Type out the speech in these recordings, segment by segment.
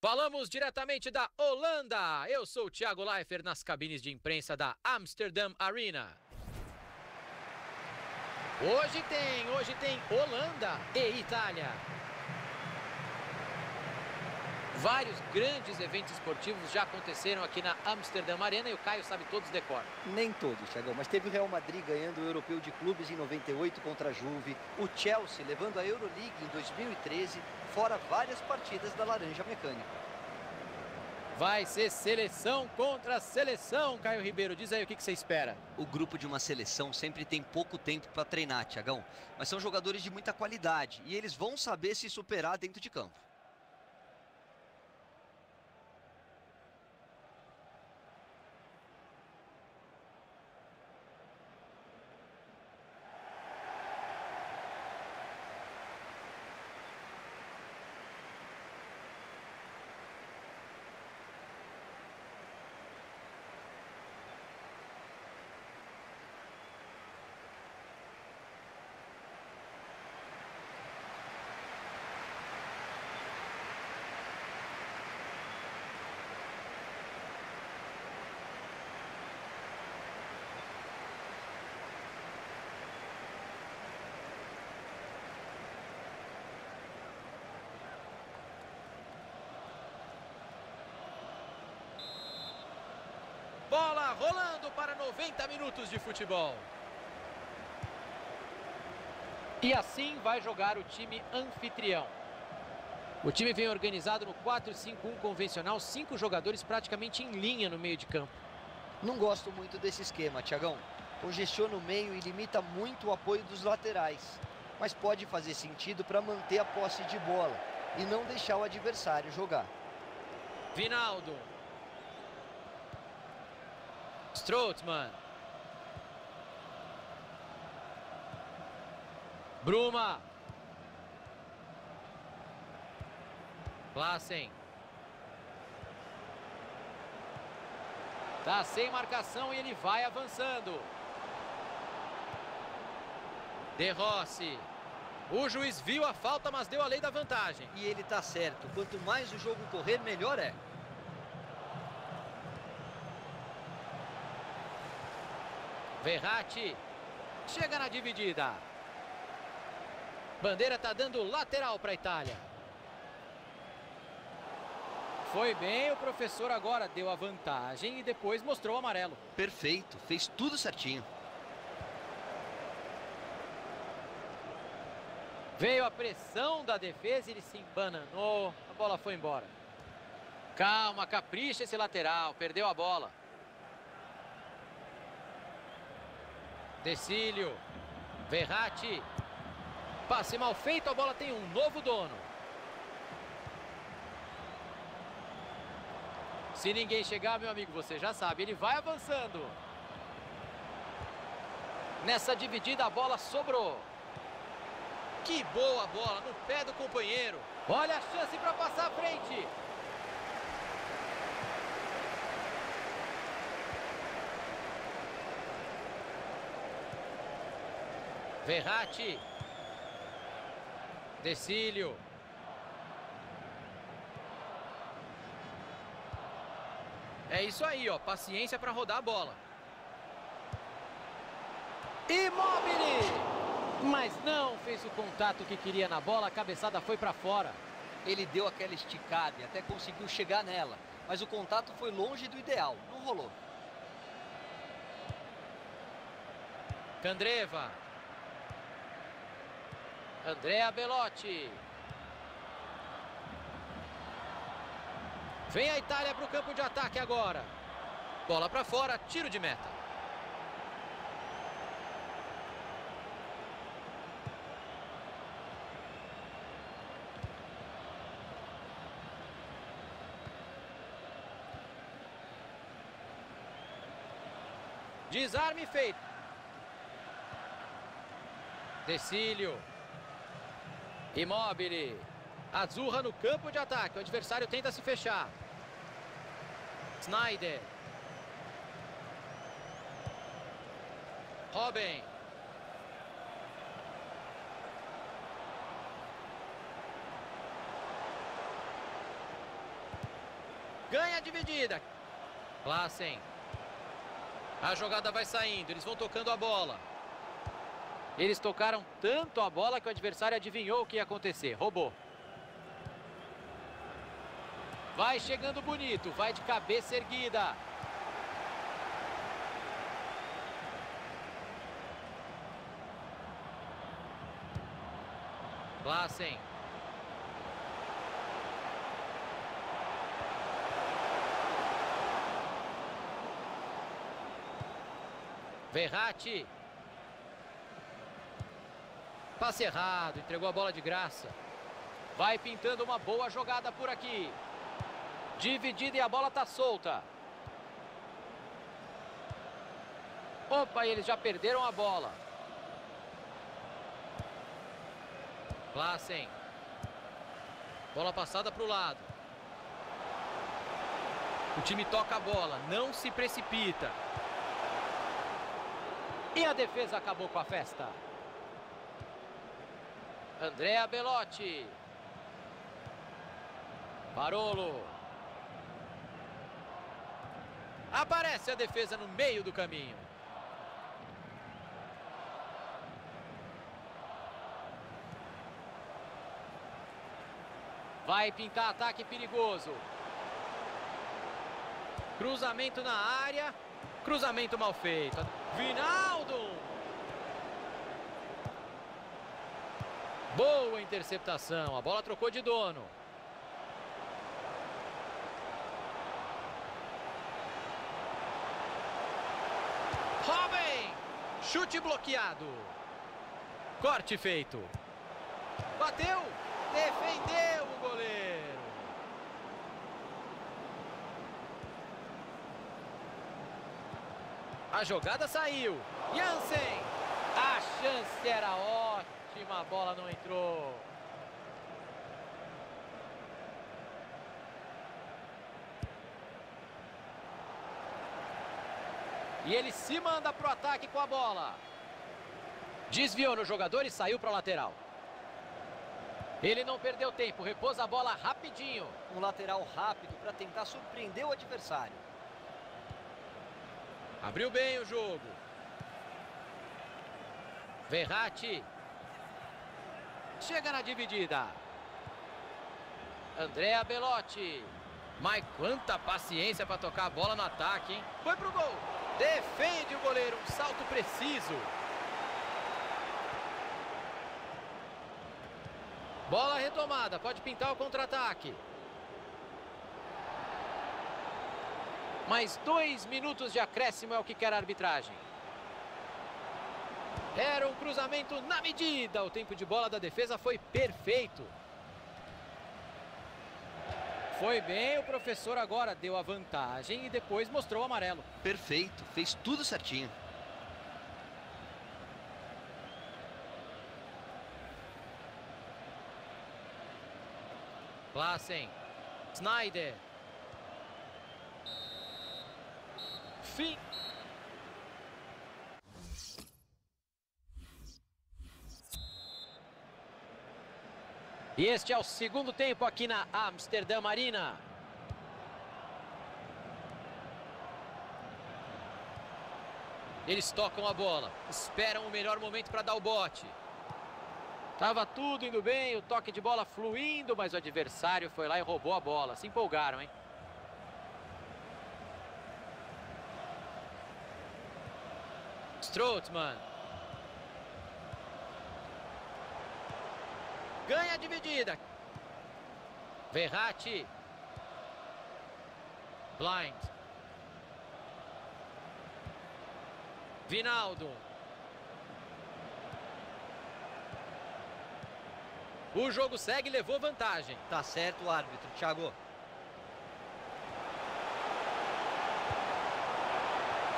Falamos diretamente da Holanda. Eu sou o Thiago Leifert nas cabines de imprensa da Amsterdam Arena. Hoje tem, hoje tem Holanda e Itália. Vários grandes eventos esportivos já aconteceram aqui na Amsterdam Arena e o Caio sabe todos de cor. Nem todos, Thiagão, mas teve o Real Madrid ganhando o Europeu de Clubes em 98 contra a Juve, o Chelsea levando a Euroleague em 2013, fora várias partidas da Laranja Mecânica. Vai ser seleção contra seleção, Caio Ribeiro. Diz aí o que, que você espera. O grupo de uma seleção sempre tem pouco tempo para treinar, Tiagão. Mas são jogadores de muita qualidade e eles vão saber se superar dentro de campo. Bola rolando para 90 minutos de futebol. E assim vai jogar o time anfitrião. O time vem organizado no 4-5-1 convencional, cinco jogadores praticamente em linha no meio de campo. Não gosto muito desse esquema, Tiagão. Congestiona o meio e limita muito o apoio dos laterais. Mas pode fazer sentido para manter a posse de bola e não deixar o adversário jogar. Vinaldo. Strootman. Bruma. Klassen. Tá sem marcação e ele vai avançando. De Rossi. O juiz viu a falta, mas deu a lei da vantagem. E ele tá certo. Quanto mais o jogo correr, melhor é. Verratti chega na dividida. Bandeira está dando lateral para a Itália. Foi bem, o professor agora deu a vantagem e depois mostrou o amarelo. Perfeito, fez tudo certinho. Veio a pressão da defesa, ele se embananou, a bola foi embora. Calma, capricha esse lateral, perdeu a bola. Decílio. Verratti. Passe mal feito, a bola tem um novo dono. Se ninguém chegar, meu amigo, você já sabe, ele vai avançando. Nessa dividida a bola sobrou. Que boa bola no pé do companheiro. Olha a chance para passar à frente. Verratti. Decílio. É isso aí, ó. Paciência para rodar a bola. Imóvel! Mas não fez o contato que queria na bola. A cabeçada foi para fora. Ele deu aquela esticada e até conseguiu chegar nela. Mas o contato foi longe do ideal. Não rolou. Candreva. Andrea Belotti. Vem a Itália para o campo de ataque agora. Bola para fora, tiro de meta. Desarme feito. Decílio. Imóvel. Azurra no campo de ataque. O adversário tenta se fechar. Snyder. Robin. Ganha a dividida. Klassen. A jogada vai saindo, eles vão tocando a bola. Eles tocaram tanto a bola que o adversário adivinhou o que ia acontecer. Roubou. Vai chegando bonito, vai de cabeça erguida. Klassen. Verratti. Passe errado, entregou a bola de graça. Vai pintando uma boa jogada por aqui. Dividida e a bola está solta. Opa, eles já perderam a bola. Klassen. Bola passada para o lado. O time toca a bola, não se precipita. E a defesa acabou com a festa. Andrea Belotti. Barolo. Aparece a defesa no meio do caminho. Vai pintar ataque perigoso. Cruzamento na área. Cruzamento mal feito. Vinaldo. Boa interceptação. A bola trocou de dono. Robin. Chute bloqueado. Corte feito. Bateu. Defendeu o goleiro. A jogada saiu. Jansen. A chance era ótima. A bola não entrou. E ele se manda para o ataque com a bola. Desviou no jogador e saiu para a lateral. Ele não perdeu tempo, repôs a bola rapidinho. Um lateral rápido para tentar surpreender o adversário. Abriu bem o jogo. Verratti. Chega na dividida. Andrea Belotti. Mas quanta paciência para tocar a bola no ataque, hein? Foi pro gol. Defende o goleiro, um salto preciso. Bola retomada, pode pintar o contra-ataque. Mais dois minutos de acréscimo é o que quer a arbitragem. Era um cruzamento na medida. O tempo de bola da defesa foi perfeito. Foi bem, o professor agora deu a vantagem e depois mostrou o amarelo. Perfeito, fez tudo certinho. Klassen. Snyder. Fim. E este é o segundo tempo aqui na Amsterdã Marina. Eles tocam a bola, esperam o melhor momento para dar o bote. Tava tudo indo bem, o toque de bola fluindo, mas o adversário foi lá e roubou a bola. Se empolgaram, hein? Strootman. Ganha a dividida. Verratti. Blind. Vinaldo. O jogo segue e levou vantagem. Tá certo o árbitro, Thiago.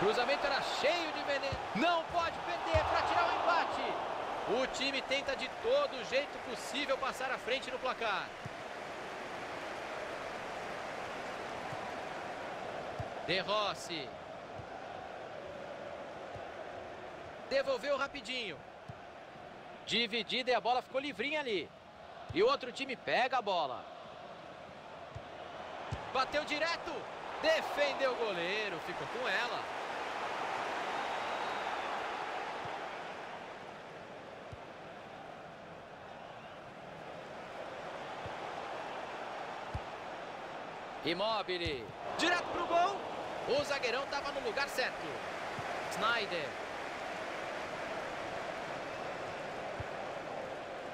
Cruzamento era cheio de veneno. Não pode perder para tirar o empate. O time tenta de todo jeito possível passar à frente no placar. De Rossi. Devolveu rapidinho. Dividida e a bola ficou livrinha ali. E o outro time pega a bola. Bateu direto. Defendeu o goleiro. Ficou com ela. Imóvel. Direto pro gol. O zagueirão estava no lugar certo. Snyder.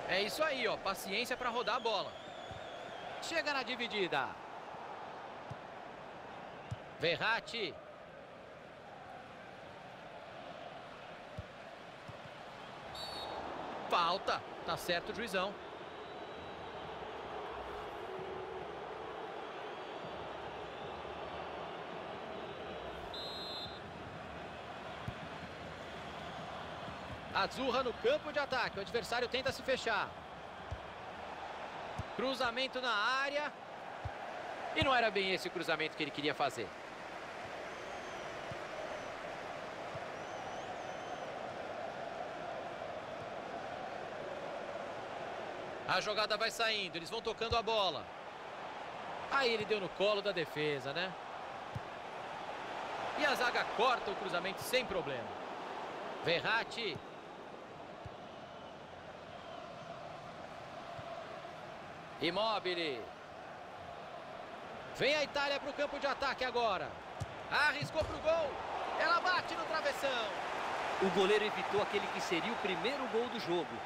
É isso aí, ó. Paciência para rodar a bola. Chega na dividida. Verratti. Falta. Tá certo juizão. Azurra no campo de ataque. O adversário tenta se fechar. Cruzamento na área. E não era bem esse o cruzamento que ele queria fazer. A jogada vai saindo, eles vão tocando a bola. Aí ele deu no colo da defesa, né? E a zaga corta o cruzamento sem problema. Verratti. Imóvel. Vem a Itália para o campo de ataque agora. Arriscou para o gol. Ela bate no travessão. O goleiro evitou aquele que seria o primeiro gol do jogo.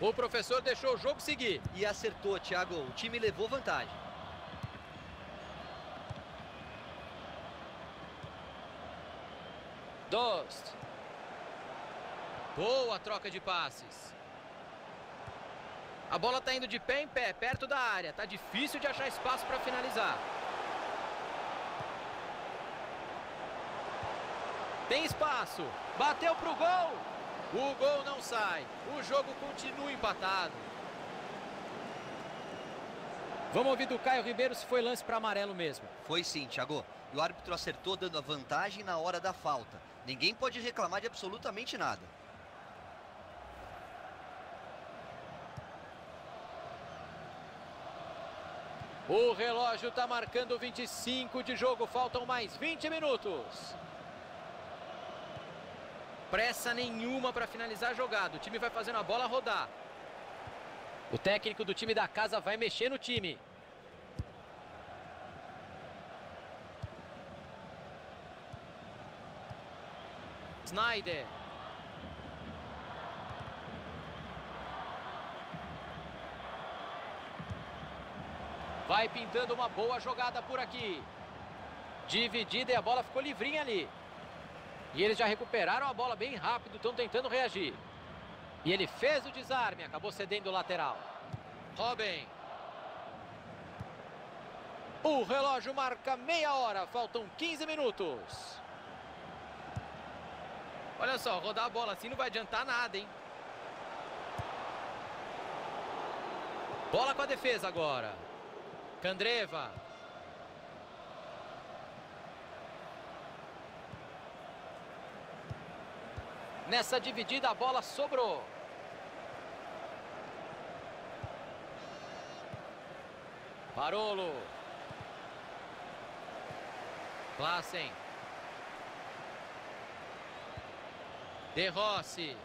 O professor deixou o jogo seguir. E acertou, Thiago. O time levou vantagem. Dost. Boa troca de passes. A bola está indo de pé em pé, perto da área. Tá difícil de achar espaço para finalizar. Tem espaço. Bateu pro gol. O gol não sai. O jogo continua empatado. Vamos ouvir do Caio Ribeiro se foi lance para amarelo mesmo. Foi sim, Thiago. E o árbitro acertou dando a vantagem na hora da falta. Ninguém pode reclamar de absolutamente nada. O relógio está marcando 25 de jogo, faltam mais 20 minutos. Pressa nenhuma para finalizar a jogada, o time vai fazendo a bola rodar. O técnico do time da casa vai mexer no time. Snyder. Vai pintando uma boa jogada por aqui. Dividida e a bola ficou livrinha ali. E eles já recuperaram a bola bem rápido, estão tentando reagir. E ele fez o desarme, acabou cedendo o lateral. Robin. O relógio marca meia hora, faltam 15 minutos. Olha só, rodar a bola assim não vai adiantar nada, hein? Bola com a defesa agora. Candreva. Nessa dividida a bola sobrou. Barolo. Klassen. De Rossi.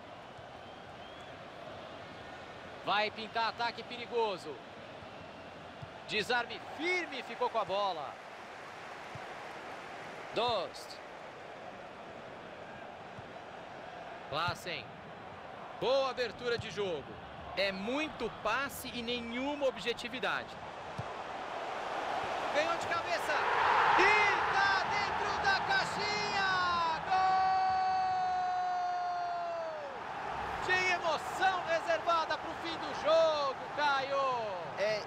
Vai pintar ataque perigoso. Desarme firme, ficou com a bola. Dost. Klassen. Boa abertura de jogo. É muito passe e nenhuma objetividade. Ganhou de cabeça. E tá dentro da caixinha. Gol! Tinha emoção reservada para o fim do jogo, Caio. É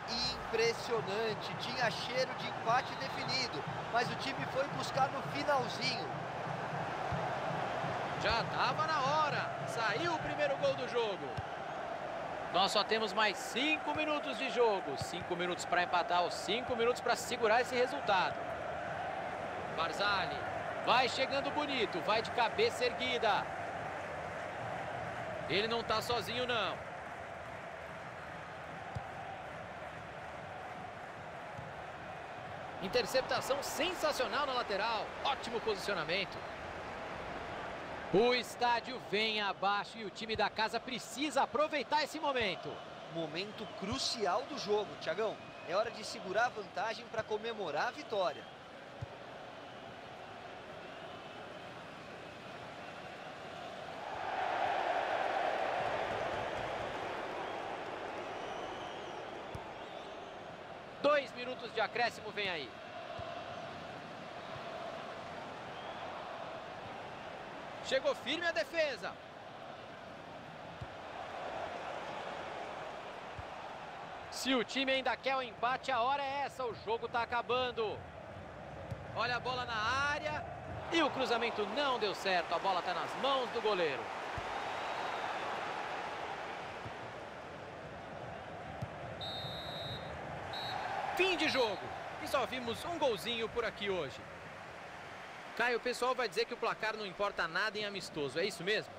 impressionante. Tinha cheiro de empate definido. Mas o time foi buscar no finalzinho. Já estava na hora. Saiu o primeiro gol do jogo. Nós só temos mais cinco minutos de jogo. Cinco minutos para empatar, os cinco minutos para segurar esse resultado. Barzali vai chegando bonito, vai de cabeça erguida. Ele não está sozinho, não. Interceptação sensacional na lateral. Ótimo posicionamento. O estádio vem abaixo e o time da casa precisa aproveitar esse momento. Momento crucial do jogo, Tiagão. É hora de segurar a vantagem para comemorar a vitória. Dois minutos de acréscimo vem aí. Chegou firme a defesa. Se o time ainda quer o empate, a hora é essa. O jogo está acabando. Olha a bola na área. E o cruzamento não deu certo. A bola está nas mãos do goleiro. Fim de jogo. E só vimos um golzinho por aqui hoje. Caio, o pessoal vai dizer que o placar não importa nada em amistoso. É isso mesmo?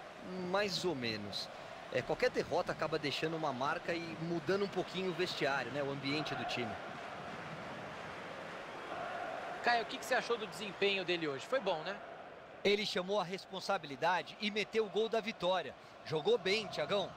Mais ou menos. É, qualquer derrota acaba deixando uma marca e mudando um pouquinho o vestiário, né? O ambiente do time. Caio, o que, que você achou do desempenho dele hoje? Foi bom, né? Ele chamou a responsabilidade e meteu o gol da vitória. Jogou bem, Tiagão.